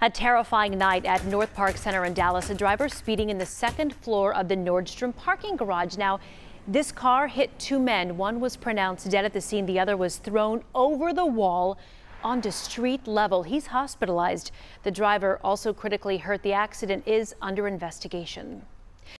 A terrifying night at NorthPark Center in Dallas. A driver speeding in the second floor of the Nordstrom parking garage. Now, this car hit two men. One was pronounced dead at the scene. The other was thrown over the wall onto street level. He's hospitalized. The driver also critically hurt. The accident is under investigation.